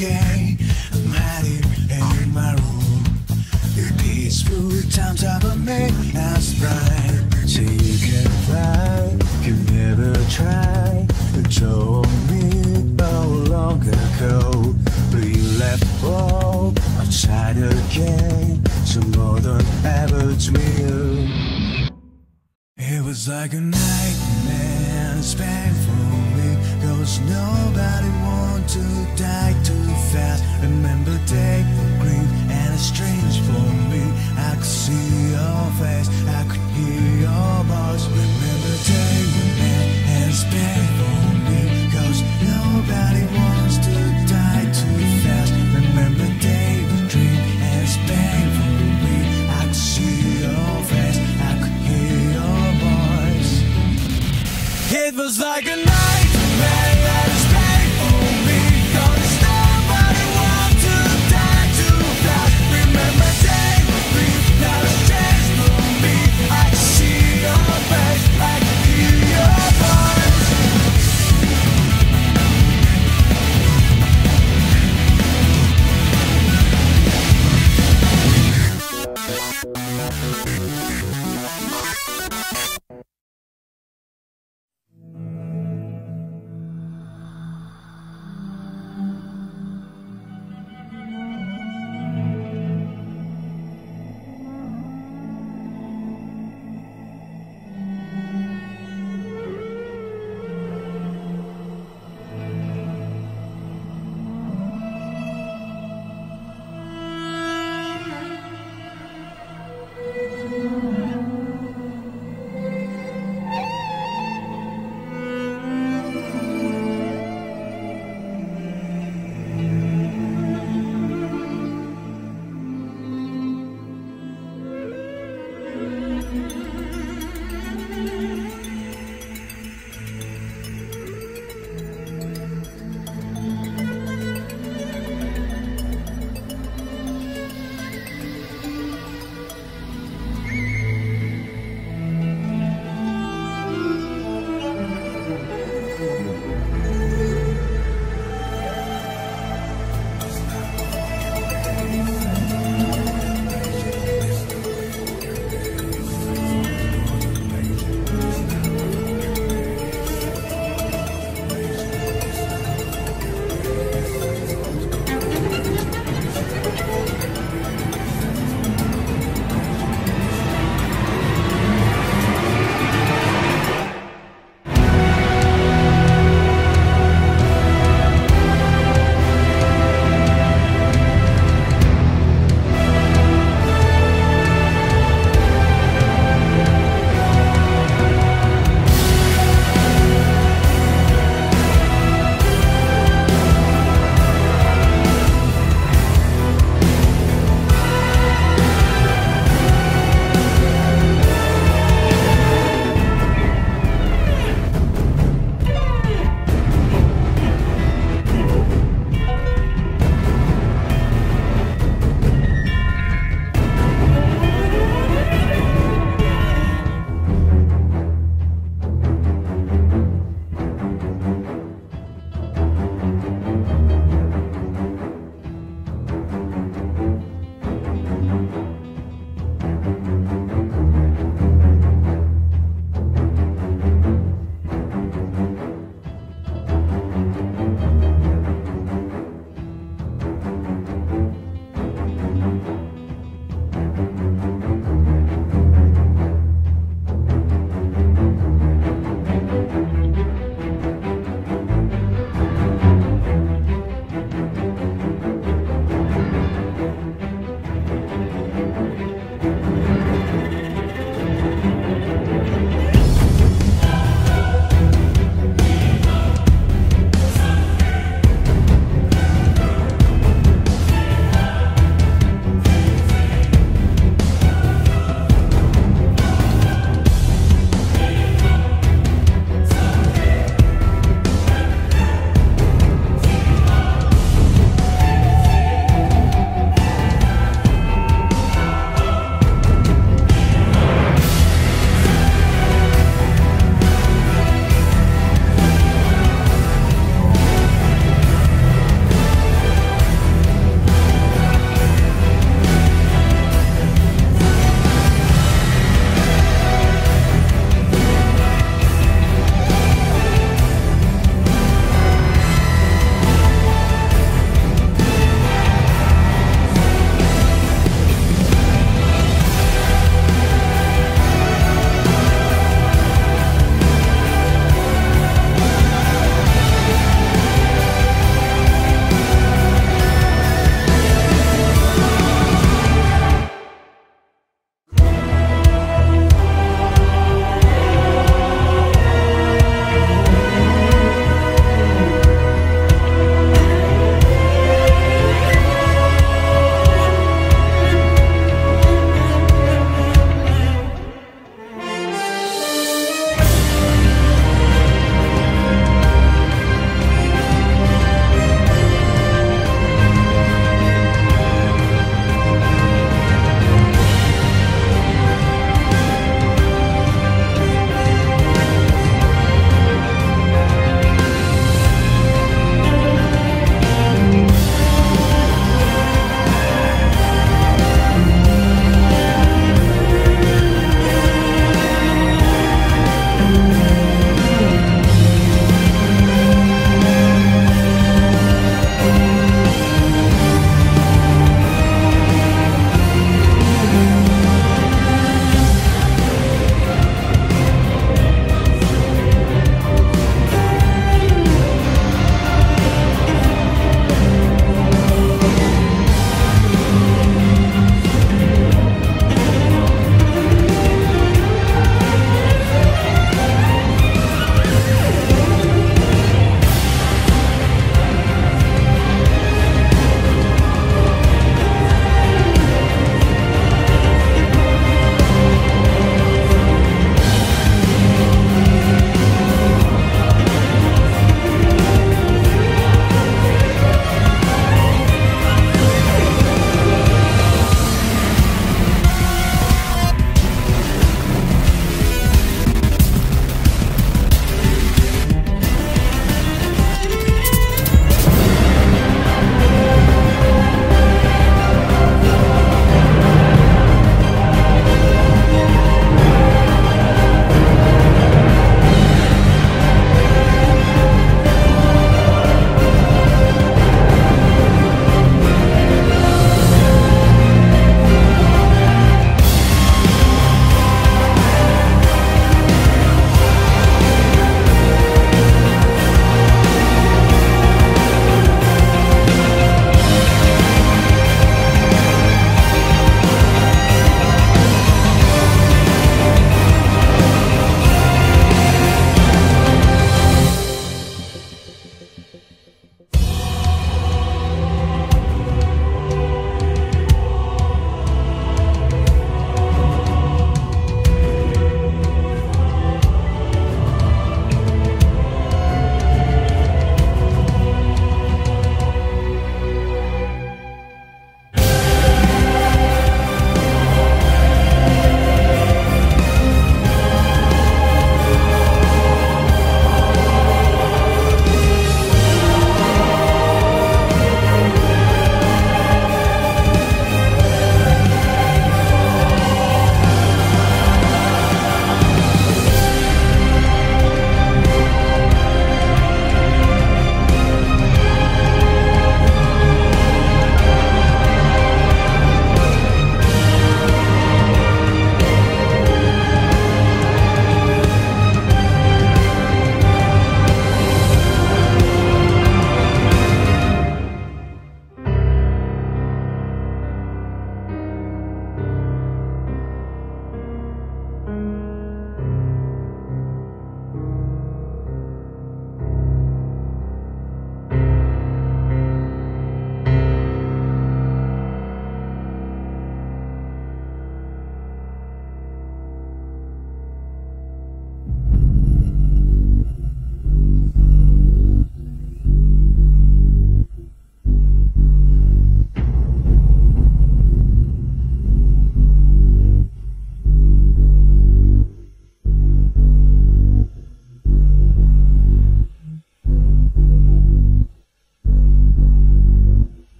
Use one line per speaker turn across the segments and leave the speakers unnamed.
okay. I'm hiding in my room. The peaceful times I've made as bright. So you can fly, you never
try. You told me how long ago. But you left home outside again. So more than ever to you. It was like a nightmare, painful. Cause nobody want to die too fast. Remember day green and it's strange for me. I could see your face, I could hear your voice. Remember day and it's painful me. Cause nobody wants to die too fast. Remember day dream and it's painful me. I could see your face, I could hear your voice. It was like a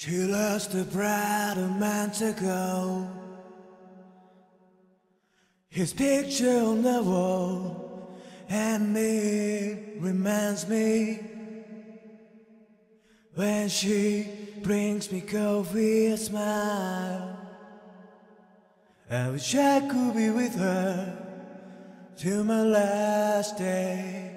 She lost her
bride a month ago. His picture on the wall and me reminds me when she brings me coffee and smile. I wish I could be with her till my last day.